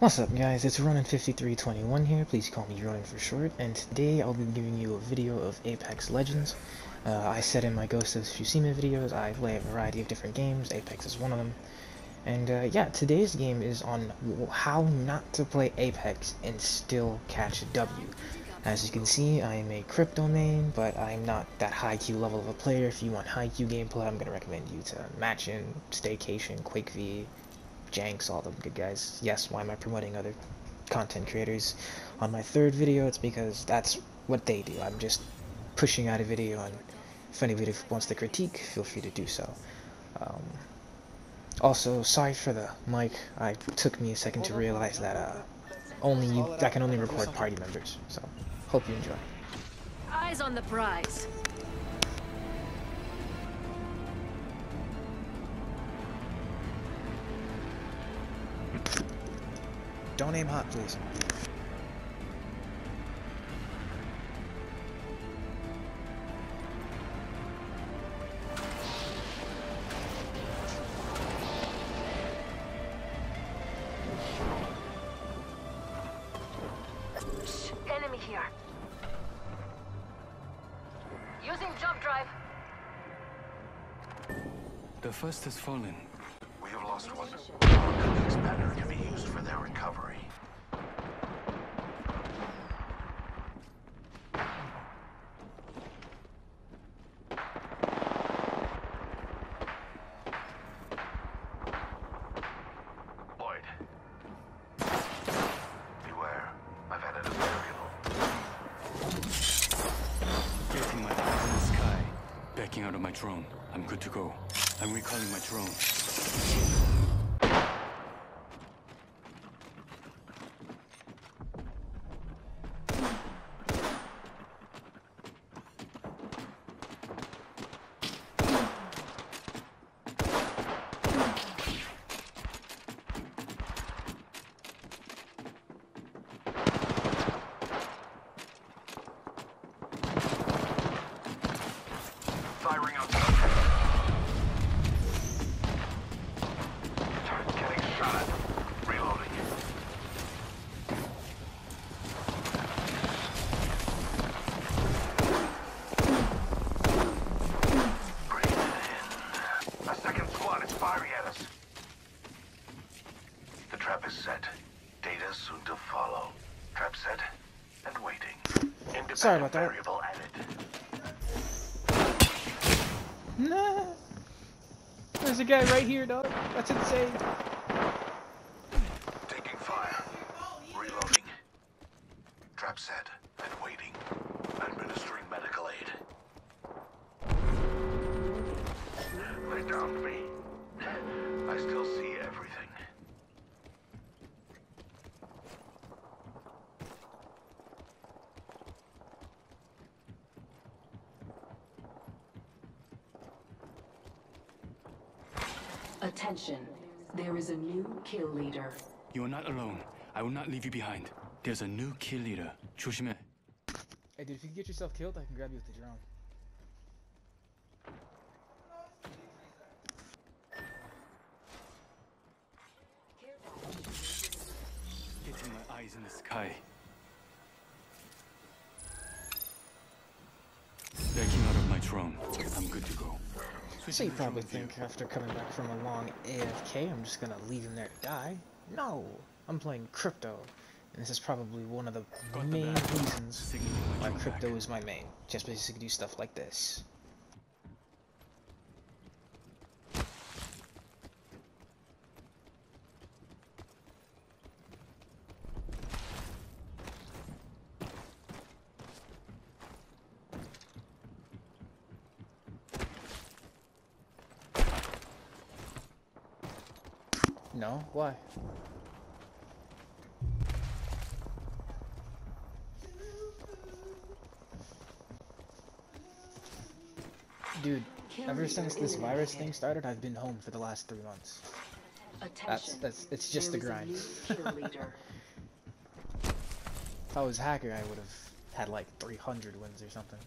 What's up guys, it's Ronin5321 here, please call me Ronin for short, and today I'll be giving you a video of Apex Legends. Uh, I said in my Ghost of Tsushima videos I play a variety of different games, Apex is one of them. And uh, yeah, today's game is on how not to play Apex and still catch a W. As you can see, I am a crypto main, but I'm not that high Q level of a player. If you want high Q gameplay, I'm going to recommend you to Matchin, Staycation, QuakeV, Janks, all them good guys. Yes, why am I promoting other content creators on my third video? It's because that's what they do. I'm just pushing out a video, and if anybody wants to critique, feel free to do so. Um, also, sorry for the mic. I took me a second to realize that uh, only you, I can only record party members. So. Hope you enjoy. Eyes on the prize. Don't aim hot, please. Enemy here. Using jump drive. The first has fallen. We have lost one. Our colleague's banner can be used for their recovery. Lloyd. Beware. I've added a variable. Getting my eyes in the sky. Backing out of my drone. I'm recalling my drone. Firing out. Getting shot at. Reloading. Breathe it in. A second squad is firing at us. The trap is set. Data soon to follow. Trap set and waiting. Independent Sorry about that. variable added. Nah. There's a guy right here, dog. That's insane. Taking fire. Reloading. Trap set and waiting. Administering medical aid. They downed me. I still see everything. Attention. There is a new kill leader. You are not alone. I will not leave you behind. There's a new kill leader. 조심해. Hey, dude, if you can get yourself killed, I can grab you with the drone. Getting my eyes in the sky. Backing out of my drone. I'm good to go. So you probably think after coming back from a long AFK, I'm just gonna leave him there to die. No! I'm playing crypto, and this is probably one of the main reasons why crypto is my main. Just because you can do stuff like this. No? Why? Dude, ever since this virus thing started, I've been home for the last three months. Attention. That's that's it's just the grind. is a new if I was hacker, I would have had like 300 wins or something.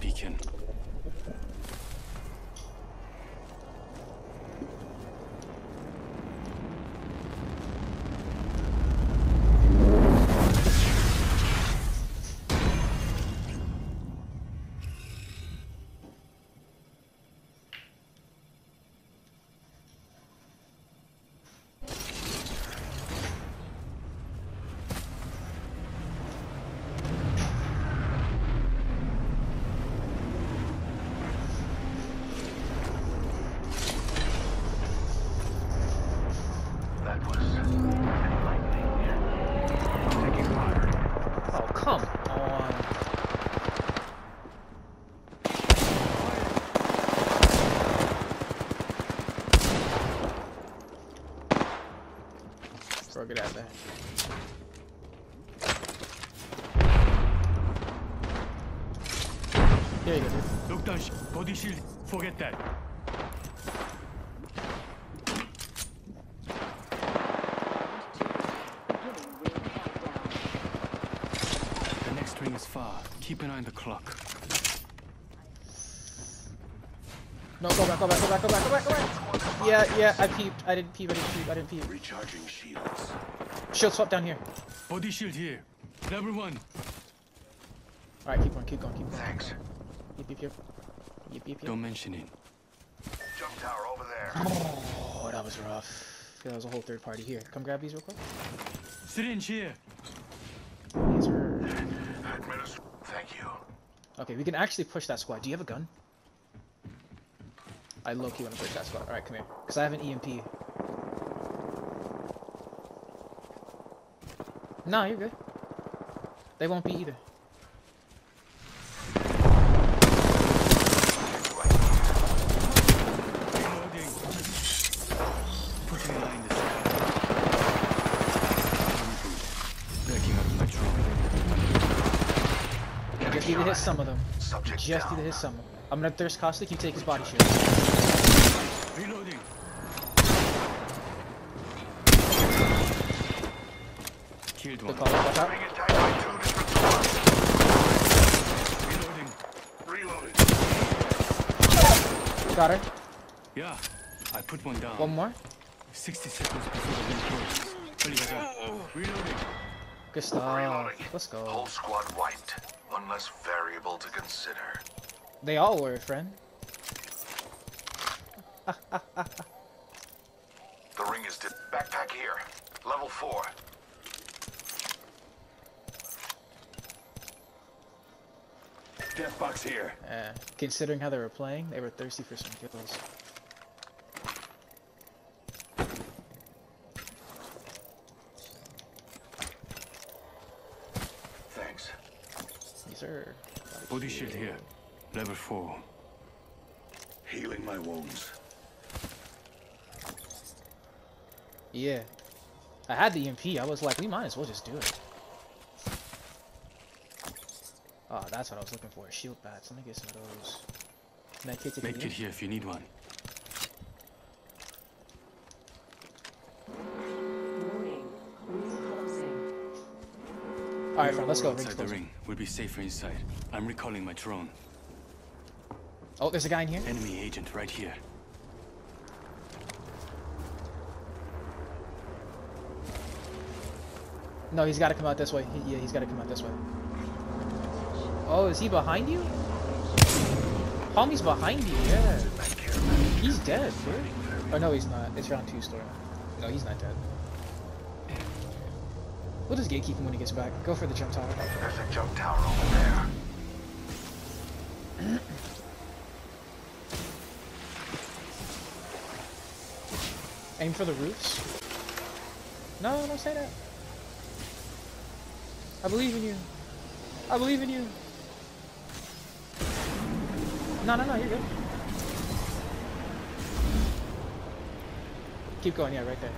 Beacon. Bro, get out of there. Here you go. Look down, sh- body shield. Forget that. The next ring is far. Keep an eye on the clock. No, go back, go back, go back, go back, go back, go back. Yeah, yeah, I peeped. I didn't peep, I didn't peep, I didn't peep. Recharging shields. Shield swap down here. Body shield here. Level one. Alright, keep going, keep going, keep going. Thanks. Yep, yep, yep. Yep, yep, yep. Don't mention it. Jump tower over there. Oh, that was rough. That was a whole third party here. Come grab these real quick. Syringe here. These are... Thank you. Okay, we can actually push that squad. Do you have a gun? I low-key want to push that squad. Alright, come here. Because I have an EMP. Nah, you're good. They won't be either. Reloading. Putting a line in the sky. Backing out of my drone. You just need to hit some of them. Subject just need to hit some. I'm gonna thirst caustic. You take his body shield. Reloading. Killed one. Reloading. Reloading. Got it. Yeah, I put one down. One more. 60 seconds before the win closes. Reloading. Good stuff. Let's go. Whole squad wiped. One less variable to consider. They all were, friend. the ring is backpack here. Level 4. Death box here. Uh, considering how they were playing, they were thirsty for some kills. Thanks. Yes, sir. Body shield here. Level 4. Healing my wounds. Yeah. I had the EMP. I was like, we might as well just do it. Oh, that's what I was looking for. Shield bats. Let me get some of those. Medkit to Medkit here if you need one. Warning. Ring closing. Alright, friend, let's go. Ring's Outside the ring. We'll be safer inside. I'm recalling my drone. Oh, there's a guy in here. Enemy agent right here. No, he's got to come out this way. He, yeah, he's got to come out this way. Oh, is he behind you? Homie's behind you, yeah. He's dead, dude. Oh, no, he's not. It's round two story. No, he's not dead. We'll just gatekeep him when he gets back. Go for the jump tower. There's a jump tower over there. Aim for the roofs. No, don't say that. I believe in you. I believe in you. No, no, no, you're good. Keep going, yeah, right there.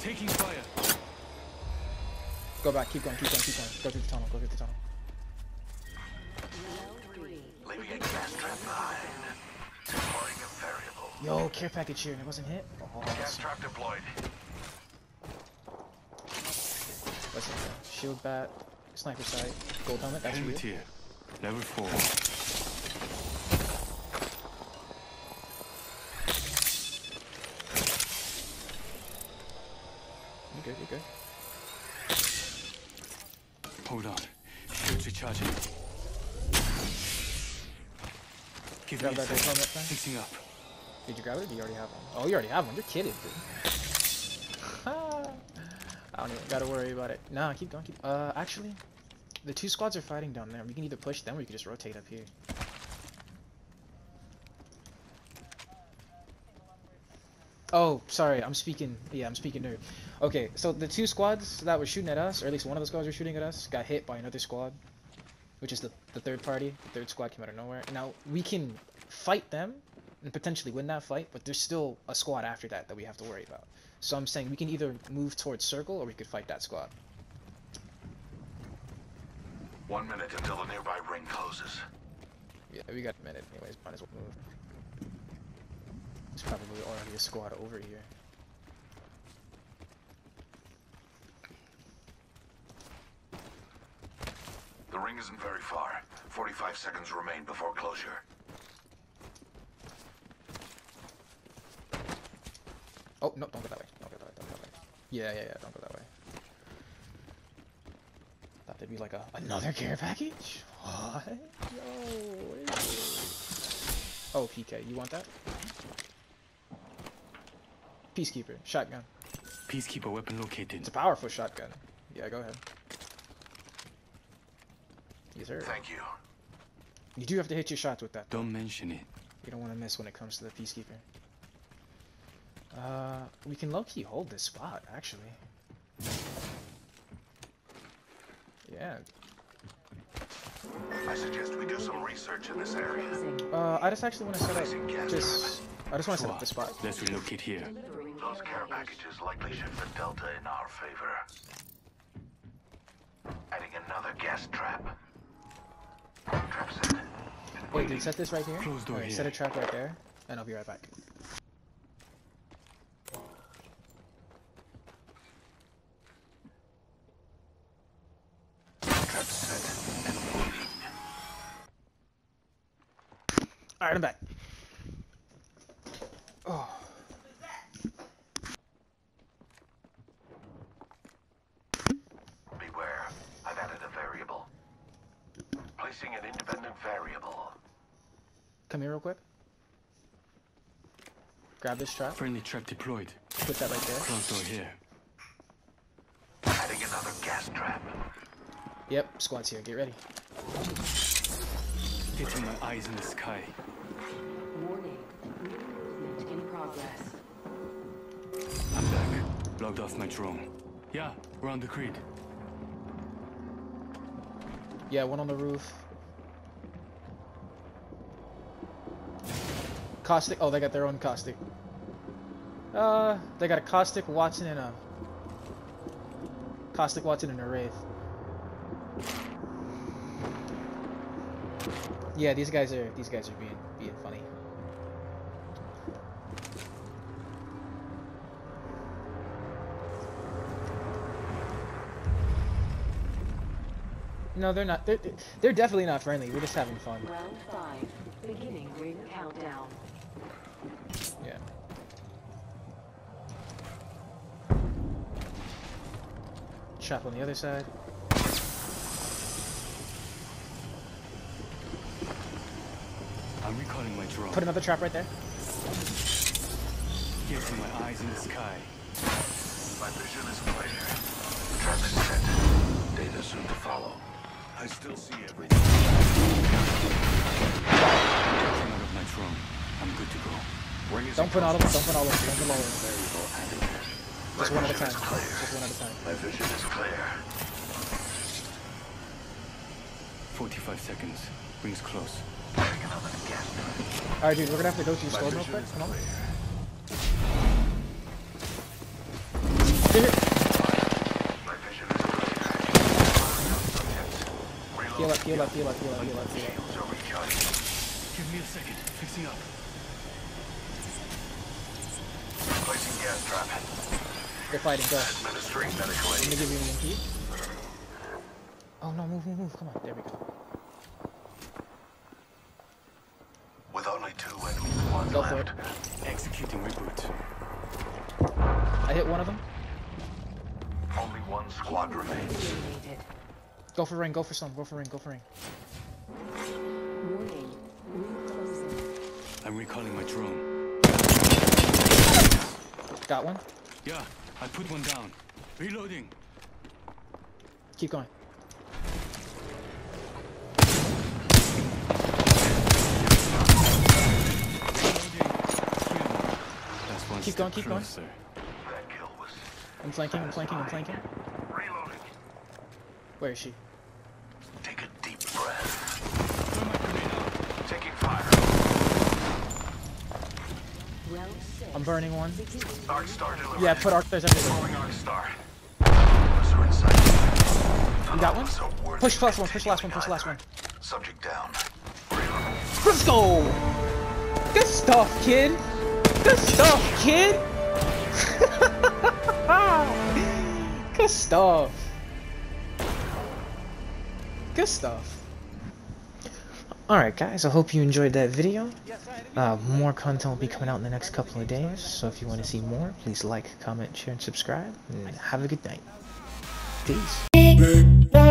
Taking fire. Go back, keep going, keep going, keep going. Go through the tunnel, go through the tunnel. Leaving a gas trap behind. Deploying a variable. Yo, care package here, and it wasn't hit? Oh, Gas trap deployed. Let's see. Shield bat, sniper sight, gold helmet. That's you. here. Level 4. You good? You good? Hold on. Shields recharging. Give Grab me that gold helmet thing. Fixing up. Did you grab it? Or do you already have one? Oh, you already have one. You're kidding, dude. I don't even gotta worry about it. Nah, keep going. Keep. Uh, actually, the two squads are fighting down there. We can either push them or we can just rotate up here. Oh, sorry. I'm speaking. Yeah, I'm speaking nerd. Okay, so the two squads that were shooting at us, or at least one of the squads were shooting at us, got hit by another squad, which is the the third party. The third squad came out of nowhere. Now we can fight them and potentially win that fight, but there's still a squad after that that we have to worry about. So I'm saying we can either move towards circle or we could fight that squad. One minute until the nearby ring closes. Yeah, we got a minute. Anyways, might as well move. There's probably already a squad over here. The ring isn't very far. 45 seconds remain before closure. Oh no! Don't go that way. Don't go that way. Don't go that way. Yeah, yeah, yeah. Don't go that way. Thought there'd be like a another care package. What? Yo, what is? Oh, PK, you want that? Peacekeeper, shotgun. Peacekeeper weapon located. It's a powerful shotgun. Yeah, go ahead. Yes, sir. Thank you. You do have to hit your shots with that. though. Don't mention it. You don't want to miss when it comes to the peacekeeper. Uh, we can low-key hold this spot, actually. Yeah. I suggest we do some research in this area. Uh, I just actually want to set up just. I just want to set up the spot. Let's relocate here. Those care packages likely shift the delta in our favor. Adding another gas trap. Trap set. Wait, dude, set this right here. Closed door Alright, set a trap right there, and I'll be right back. Trap set and waiting. Alright, I'm back. Oh. Beware. I've added a variable. Placing an independent variable. Come here real quick. Grab this trap. Friendly trap deployed. Put that right there. Closed door here. Adding another gas trap. Yep, squad's here. Get ready. Getting my eyes in the sky. I'm back. Logged off my drone. Yeah, we're on the grid. Yeah, one on the roof. Caustic. Oh, they got their own caustic. Uh, they got a caustic Wattson and a caustic Wattson and a wraith. Yeah, these guys are these guys are being being funny. No, they're not. They're they're definitely not friendly. We're just having fun. Round five. Beginning ring countdown. Yeah. Trap on the other side. I'm recalling my drone. Put another trap right there. Getting my eyes in the sky. My vision is clear. Trap is set. Data soon to follow. I still see everything. Out of my drone. I'm good to go. Ring is Don't put all of them. Don't put all of them. Don't put all of them. Just one at a time. Just one at a time. My vision is clear. 45 seconds. Rings close. Adding another gas trap. All right, dude. We're gonna have to go through My storm real quick. Come on. clear. Heal up. Heal up. Heal up. Heal up. Heal up. Heal up. Shields are recharging. Give me a second. Fixing up. Placing gas trap. They're fighting. Go. Administering medical Let me give you an EMP. Oh no, move, move, move. Come on. There we go. With only two enemy squads Go for it. left, Executing reboot. I hit one of them. only one squad remains. Eliminated. Go for ring. Go for some. Go for ring. Go for ring. Warning. Ring. I'm recalling my drone. Got one. Yeah, I put one down. Reloading. Keep going. Reloading. Kill. That's one Keep going, keep going. closer. That kill was I'm flanking. I'm flanking. I'm flanking. Where is she? Take a deep breath. Throw my grenade out. Taking fire. Round six. I'm burning one. Arc Star delivered. Yeah, put arc stars everywhere. Throwing Arc Star. Us are inside. You got one? So Push of last one. Push last one. Push last one. Subject down. Let's go! Good stuff, kid! Good stuff, kid! Good stuff. Good stuff. Alright guys, I hope you enjoyed that video. Uh, more content will be coming out in the next couple of days, so if you want to see more, please like, comment, share, and subscribe, and have a good night. Peace.